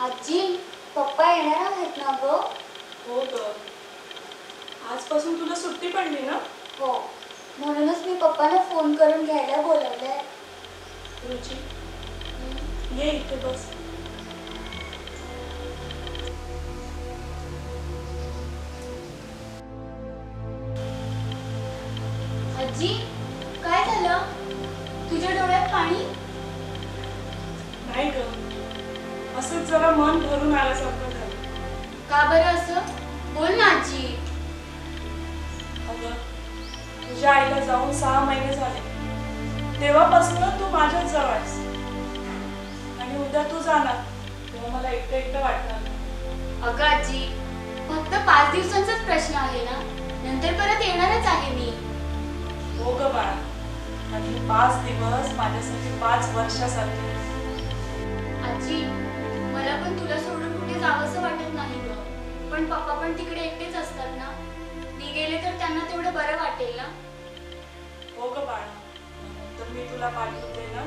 येणार आहेत ना गं? हो ग. आजपासून तुला सुट्टी पडली ना? हो. म्हणूनच मी पप्पांना फोन करून घ्यायला बोलवलंय. रुची ये इथे बस. आजी काय झालं? तुझ्या डोळ्यात पाणी? नाही ग. असंच जरा मन भरून आल्यासारखं झालं. का बरं असं? बोल ना आजी. अगं तुझ्या आईला जाऊन सहा महिने झाले. तेव्हापासून तू माझ्याच जवळ आहेस. आणि उद्या तू जाणार तेव्हा मला एकटं एकटं वाटणार. अगं आजी फक्त पाच दिवसांचाच प्रश्न आहे ना? नंतर परत येणारच आहे मी. हो ग बाळा. आणि पाच दिवस माझ्यासाठी पाच वर्षासारखे. आजी मला पण तुला सोडून कुठे जावंसं वाटत नाही ग. पण पप्पा पण तिकडे एकटेच असतात ना. मी गेले तर त्यांना तेवढं बरं वाटेल ना. हो ग बाळा. तर मी तुला पाठवते ना.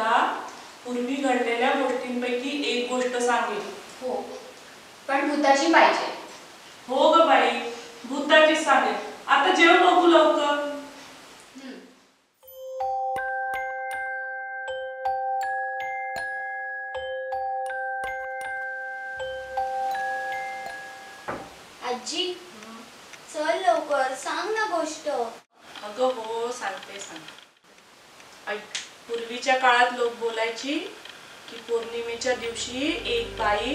तुला पूर्वी घडलेल्या गोष्टींपैकी एक गोष्ट सांगेन. हो. पण भूताची पाहिजे. हो ग बाई भूताचीच सांगेन. आता जेव बघू लवकर. आजी चल लवकर सांग ना गोष्ट. अगं हो सांगते सांगते. ऐक. पूर्वीच्या काळात लोक बोलायची की पौर्णिमेच्या दिवशी एक बाई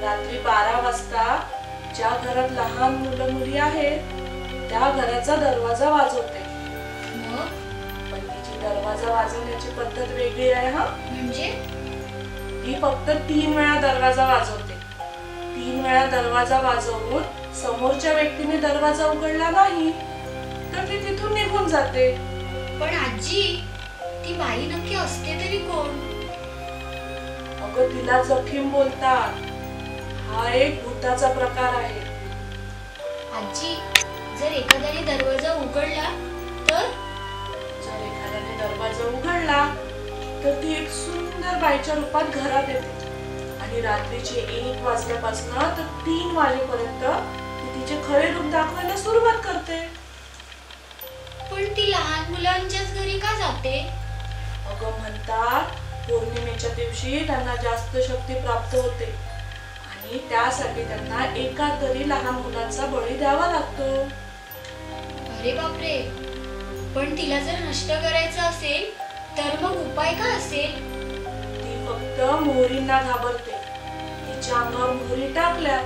रात्री बारा वाजता ज्या घरात लहान मुलं मुली आहेत त्या घराचा दरवाजा वाजवते. मग? पण तिची दरवाजा वाजवण्याची पद्धत वेगळी आहे हा? म्हणजे? ती फक्त तीन वेळा दरवाजा वाजवते. तीन वेळा दरवाजा वाजवून समोरच्या व्यक्तीने दरवाजा उघडला नाही तर ती तिथून निघून जाते. पण आजी ती बाई नक्की असते तरी कोण? अगं तिला जखीम बोलतात. हा एक भूताचा प्रकार आहे. आजी जर एखाद्याने दरवाजा उघडला तर? जर एखाद्याने दरवाजा उघडला तर ती एक सुंदर बाईच्या रूपात घरात येते. आणि रात्रीचे एक वाजल्यापासून तर तीन वाजेपर्यंत ती तिचे खरे रूप दाखवायला सुरुवात करते. पण ती लहान मुलांच्याच घरी का जाते? अगं म्हणतात पौर्णिमेच्या दिवशी त्यांना जास्त शक्ती प्राप्त होते. आणि त्यासाठी त्यांना एका तरी लहान मुलांचा बळी द्यावा लागतो. अरे बापरे. पण तिला जर नष्ट करायचं असेल तर मग उपाय काय असेल? ती फक्त मोहरींना घाबरते. तिच्या अंगावर मोहरी टाकल्या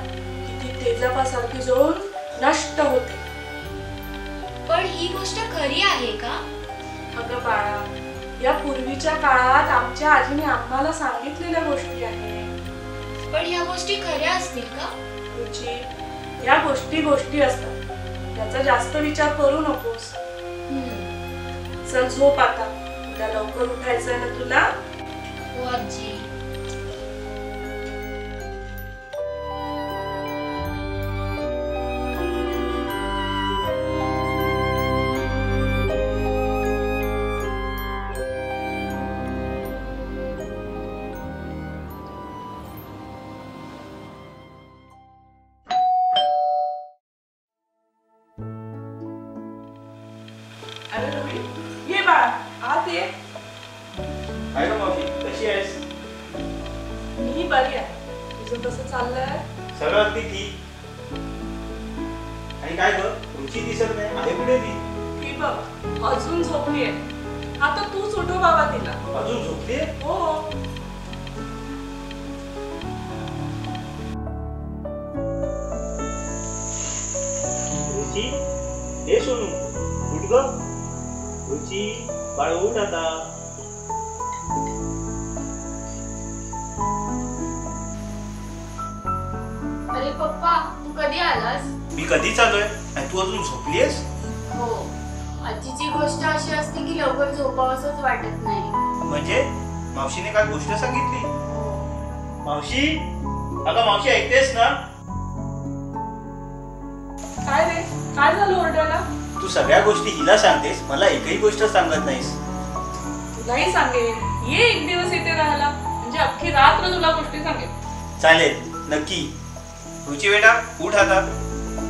की ती तेजापासारखी जळून नष्ट होते. पण ही गोष्ट खरी आहे का? अगं बाळा या पूर्वीच्या काळात आमच्या आजीने आम्हाला सांगितलेल्या गोष्टी आहेत. पण ह्या गोष्टी खऱ्या असतील का? रुची या गोष्टी गोष्टी असतात. त्याचा जास्त विचार करू नकोस. चल झोप आता. उद्या लवकर उठायचंय ना तुला? हो आजी. आत ये. काय ग मावशी? कशी आहेस? मी बरी आहे. तुझं कसं चाललंय? सगळं अगदी ठीक. आणि काय ग? रुची दिसत नाही. आहे कुठे ती? ती बघ अजून झोपली आहे आता तूच उठव बाबा तिला. अजून झोपली हो रुची हे सोनू. उठ ग. रुची बाळ उठ आता पप्पा तू कधी आलास? मी कधीच आलोय. आणि तू अजून झोपलीयस? हो. आजीची गोष्ट अशी असते की लवकर झोपावंसंच वाटत नाही. म्हणजे? मावशीने काय गोष्ट सांगितली? मावशी? अगं मावशी ऐकतेस ना? काय रे? काय झालं ओरडायला? तू सगळ्या गोष्टी हिला सांगतेस मला एकही गोष्ट सांगत नाहीस. तुलाही सांगेन. ये एक दिवस इथे राहायला. म्हणजे अख्खी रात्र तुला गोष्टी सांगेन. चालेल नक्की. रुची बेटा उठ आता.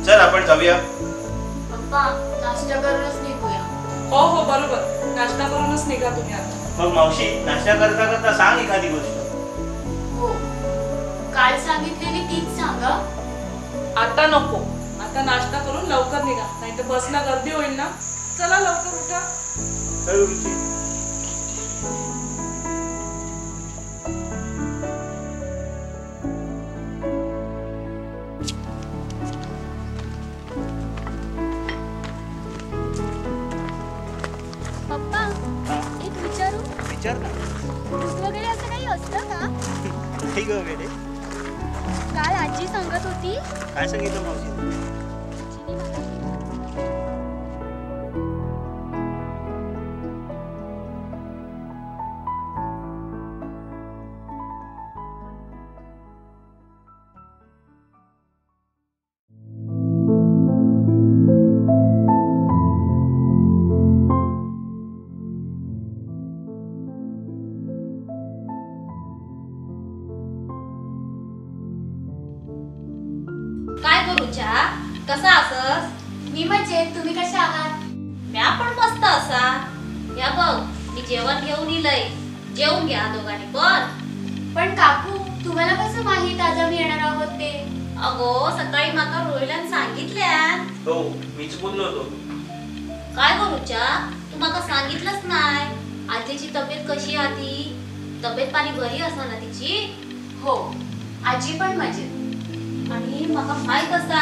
चल आपण जाऊया. पप्पा नाश्ता करूनच निघूया. हो हो बरोबर. नाश्ता करूनच निघा तुम्ही आता. मग मावशी नाश्ता करता करता सांग एखादी गोष्ट. हो. काल सांगितलेली तीच सांगा. आता नको. आता नाश्ता करून लवकर निघा. नाही तर बसला गर्दी होईल ना. चला लवकर उठा. पप्पा हा, एक विचारू? विचार ना. भूत वगैरे असं काही असतं का? काल आजी सांगत होती. काय सांगितलं मावशी जेवण घेऊन इलय. जेवून घ्या दोघांनी पण. पण काकू तुम्हाला कसं माहीत आज आम्ही येणार आहोत ते? अगो सकाळी माका रोहिल्यान सांगितल्यान हो मीच बोललो होतो. काय करूच्या तू माका सांगितलंच नाही. आजीची तब्येत कशी आधी? तब्येत पाणी बरी असा ना तिची? हो आजी पण मजेत आणि माका माहीत असा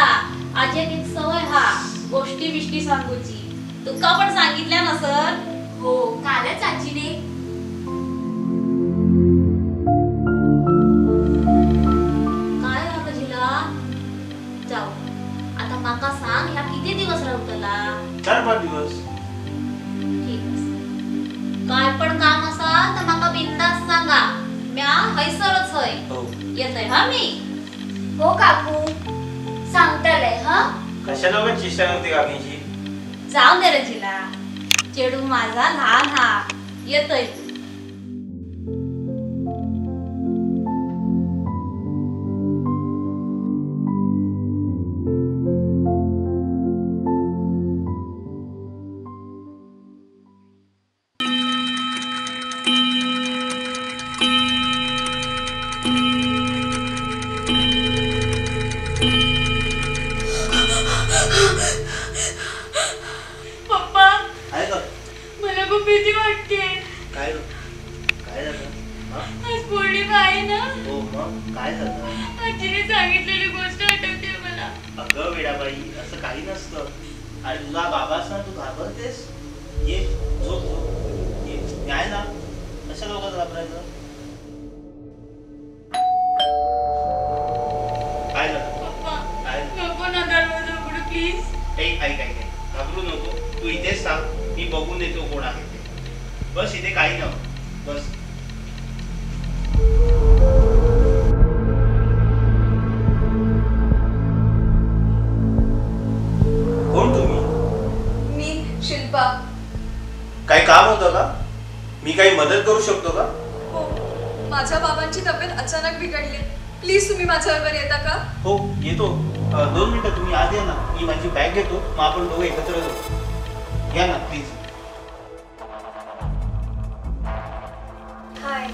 आजी एक सवय हा गोष्टी बिष्टी सांगूची. तुका पण सांगितल्या नसल हो कालच आजीने. काय झालं जिला? जाऊ. आता माका सांग ह्या किती दिवस चार पाच. काय पण काम असा तर माका बिंदास सांगा. म्या हैसरच हय. हो. येतय हा मी? हो काकू. सांगतालय हा? कशाला उगाच चेष्टा नव्हती काकीची जाऊ दे रे जिला. चेडू माझा लहान हा. येतोय. तुला बाबास ना तू घाबरतेस? ये झोप झोप ये आहे ना. कशा लोकांना घाबरायचं? काय झालं? नको प्लीज ऐक ऐक ऐक. घाबरू नको. तू इथेच थांब. मी बघून देतो कोण आहे बस इथे काही नव्हतं काम होतं का? मी काही मदत करू शकतो का? हो. माझ्या बाबांची तब्येत अचानक बिघडली. प्लीज तुम्ही माझ्याबरोबर येता का? हो येतो. दोन मिनिटं तुम्ही आज या ना. मी माझी बॅग घेतो. मग आपण दोघं एकत्र जाऊ. या ना प्लीज. हाय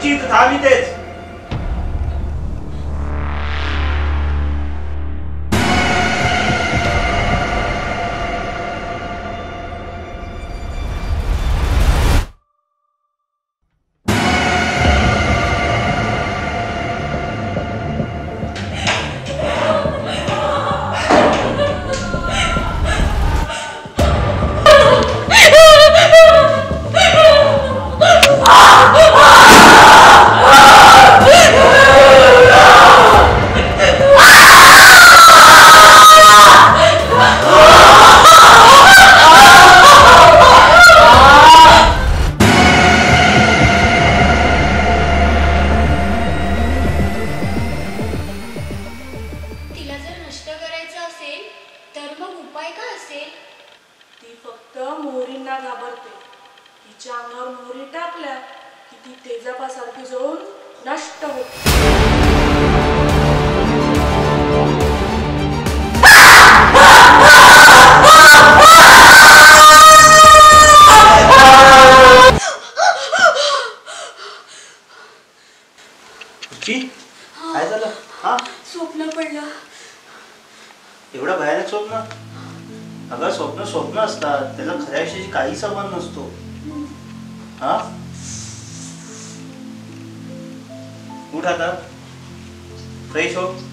ఉచిత తావితే असेल तर मग उपाय का असेल? ती फक्त मोहरींना घाबरते. तिच्या अंगावर मोहरी टाकल्या कि ती तेजापासारखी जळून नष्ट होते. स्वप्न पडलं. एवढं भयानक स्वप्न? अगं स्वप्न स्वप्न असतात. त्याला खऱ्या विषयाशी काही संबंध नसतो. हा? उठ आता. फ्रेश हो.